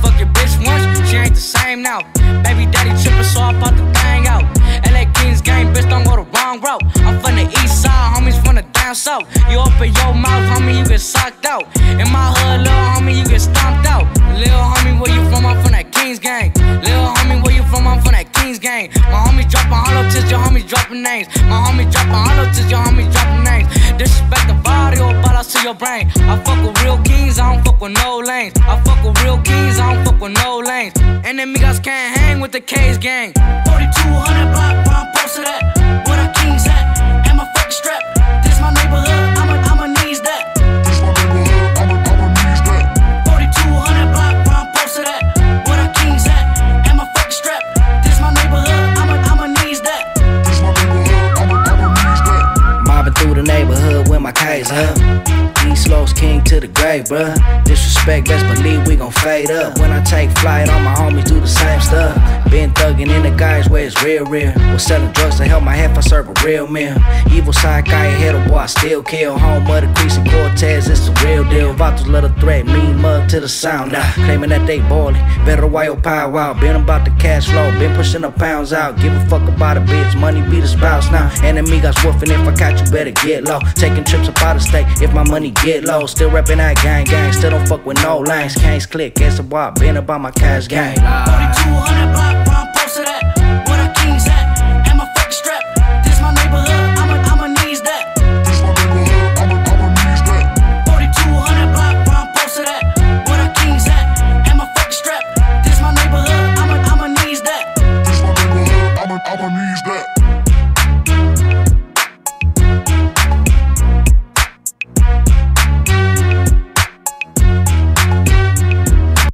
fuck your bitch once, she ain't the same now. Baby daddy trippin', so I pop the bang out. LA Kings game, bitch, don't go the wrong route. I'm from the east side, homies from the down south. You open your mouth, homie, you get socked out. In my hood, little homie, you get stomped out. Little homie, where you from? I'm from that Kings gang. Little homie, where you from? I'm from that Kings gang. My homies dropping hollow tips, your homies dropping names. My homies dropping hollow tips, your homies dropping names. Disrespect the body or but I see your brain. I fuck with Enemigos can't hang with the K's gang. 4200 block, where I'm posted at. Where the kings at? And my fucking strap. This my neighborhood, I'ma, I'ma needs that. This my neighborhood, I'ma, I'ma needs that. 4200 block, where I'm posted at. Where the kings at? And my fucking strap. This my neighborhood, I'ma, I'ma needs that. This my neighborhood, I'ma, I'ma needs that. Mobbing through the neighborhood with my K's up. East Los King to the grave, bruh. Disrespect, best believe we gon' fade up. When I take flight, all my homies Been thuggin' in the guys where it's real, real. Was selling drugs to help my half, I serve a real meal. Evil side guy ahead of boy, I still kill. Home of the Creasy Cortez, it's the real deal. Vatos let a threat, mean mug to the sound now. Claiming that they ballin'. Better why your power wow. Been about the cash flow, been pushing the pounds out. Give a fuck about a bitch, money be the spouse now. Enemy got woofing, if I catch you, better get low. Taking trips up out of state, if my money get low. Still reppin' that gang gang, still don't fuck with no lines. Can't click, it's a wop, been about my cash gang. 4200 block, jeans at, and my fucking strap. This my neighborhood, I'ma I'ma knees that. This my neighborhood, I'ma I'ma knees that. 4200 block, where I'm posted at, where the kings at, and my fucking strap. This my neighborhood, I'ma I'ma knees that. This my neighborhood, I'ma I'ma knees that.